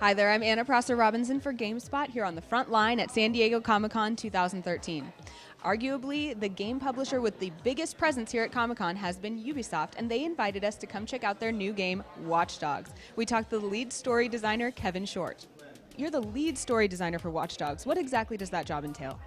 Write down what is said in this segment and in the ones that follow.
Hi there, I'm Anna Prosser Robinson for GameSpot here on the front line at San Diego Comic Con 2013. Arguably, the game publisher with the biggest presence here at Comic Con has been Ubisoft, and they invited us to come check out their new game, Watch Dogs. We talked to the lead story designer, Kevin Shortt. You're the lead story designer for Watch Dogs. What exactly does that job entail?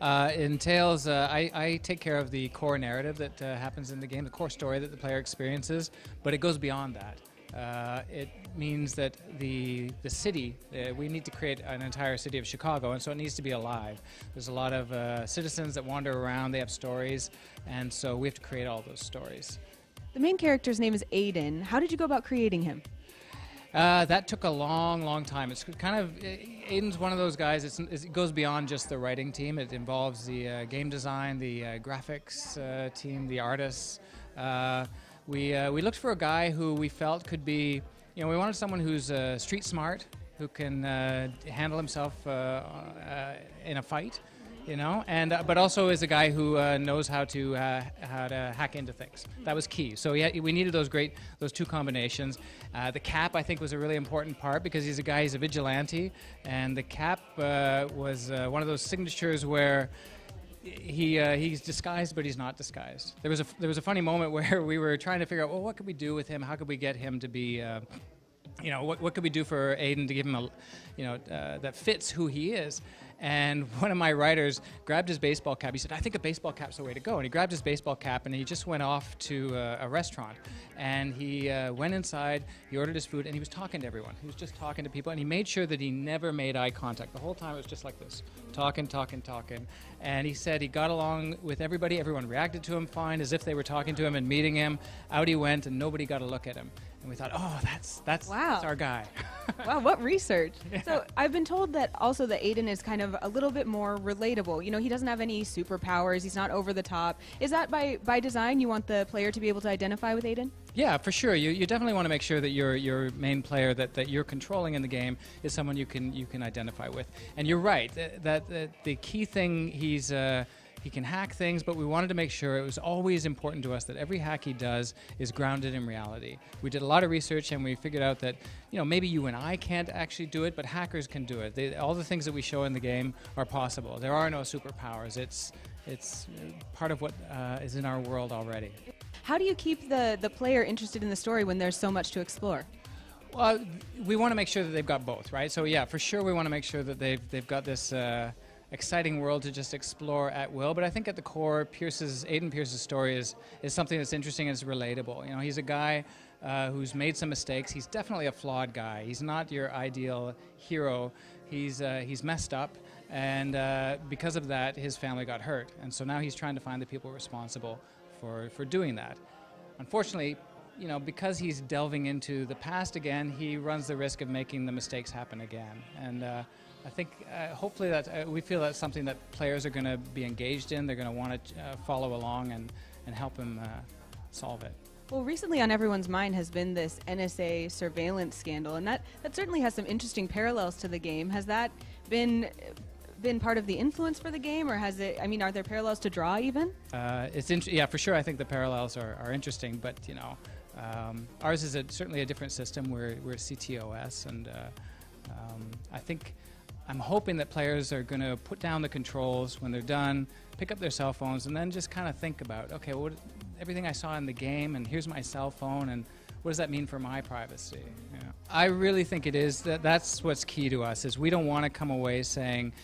Uh, entails uh, I, I, take care of the core narrative that uh, happens in the game, the core story that the player experiences, but it goes beyond that. Uh, it means that the the city uh, we need to create an entire city of Chicago, and so it needs to be alive. There's a lot of uh, citizens that wander around. They have stories, and so we have to create all those stories. The main character's name is Aiden. How did you go about creating him? Uh, that took a long, long time. It's kind of Aiden's one of those guys. It's, it goes beyond just the writing team. It involves the uh, game design, the uh, graphics uh, team, the artists. We, uh, we looked for a guy who we felt could be, you know, we wanted someone who's uh, street smart, who can uh, handle himself uh, uh, in a fight, you know, and but also is a guy who knows how to how to hack into things. That was key. So yeah, we needed those great those two combinations. the cap I think was a really important part because he's a guy he's a vigilante, and the cap was one of those signatures where he uh, he's disguised, but he's not disguised. There was a there was a funny moment where we were trying to figure out, well, what could we do with him? How could we get him to be, uh, you know, what what could we do for Aiden to give him a, you know, uh, that fits who he is? And one of my writers grabbed his baseball cap. He said, I think a baseball cap's the way to go. And he grabbed his baseball cap and he just went off to uh, a restaurant. And he uh, went inside, he ordered his food, and he was talking to everyone. He was just talking to people. And he made sure that he never made eye contact. The whole time it was just like this talking, talking, talking. And he said he got along with everybody. Everyone reacted to him fine, as if they were talking to him and meeting him. Out he went, and nobody got a look at him and we thought, oh, that's that's, wow. that's our guy. wow, what research! Yeah. So I've been told that also that Aiden is kind of a little bit more relatable. You know, he doesn't have any superpowers. He's not over the top. Is that by by design? You want the player to be able to identify with Aiden? Yeah, for sure. You, you definitely want to make sure that your your main player that, that you're controlling in the game is someone you can you can identify with. And you're right that, that, that the key thing he's. Uh, he can hack things, but we wanted to make sure it was always important to us that every hack he does is grounded in reality. We did a lot of research and we figured out that, you know, maybe you and I can't actually do it, but hackers can do it. They, all the things that we show in the game are possible. There are no superpowers. It's it's part of what uh, is in our world already. How do you keep the, the player interested in the story when there's so much to explore? Well, we want to make sure that they've got both, right? So yeah, for sure we want to make sure that they've they've got this uh, exciting world to just explore at will. But I think at the core, Pierce's Aiden Pierce's story is is something that's interesting and is relatable. You know, he's a guy uh, who's made some mistakes. He's definitely a flawed guy. He's not your ideal hero. He's uh, he's messed up, and uh, because of that, his family got hurt. And so now he's trying to find the people responsible for for doing that. Unfortunately, you know, because he's delving into the past again, he runs the risk of making the mistakes happen again. And uh, I think uh, hopefully that uh, we feel that's something that players are going to be engaged in. They're going to want to uh, follow along and, and help them uh, solve it. Well, recently on everyone's mind has been this NSA surveillance scandal, and that, that certainly has some interesting parallels to the game. Has that been been part of the influence for the game, or has it? I mean, are there parallels to draw even? Uh, it's in, yeah, for sure. I think the parallels are, are interesting, but you know, um, ours is a, certainly a different system. We're we're CTOS, and uh, um, I think I'm hoping that players are going to put down the controls when they're done, pick up their cell phones, and then just kind of think about, okay, what, everything I saw in the game, and here's my cell phone, and what does that mean for my privacy? I really think it is that that's what's key to us is we don't want to come away saying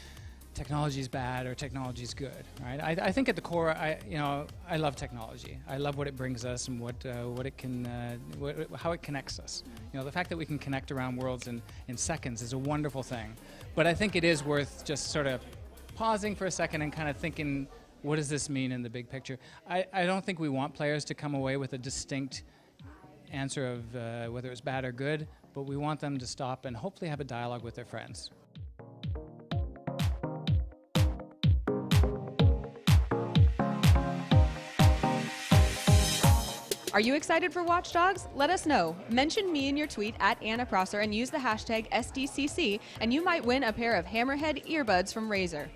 technology is bad or technology is good, right? I, I, think at the core, I you know I love technology. I love what it brings us and what uh, what it can uh, what, how it connects us. You know, the fact that we can connect around worlds in in seconds is a wonderful thing. But I think it is worth just sort of pausing for a second and kind of thinking, what does this mean in the big picture? I, I don't think we want players to come away with a distinct answer of uh, whether it's bad or good, but we want them to stop and hopefully have a dialogue with their friends. Are you excited for Watch Dogs? Let us know. Mention me in your tweet at Anna Prosser and use the hashtag SDCC, and you might win a pair of Hammerhead earbuds from Razer.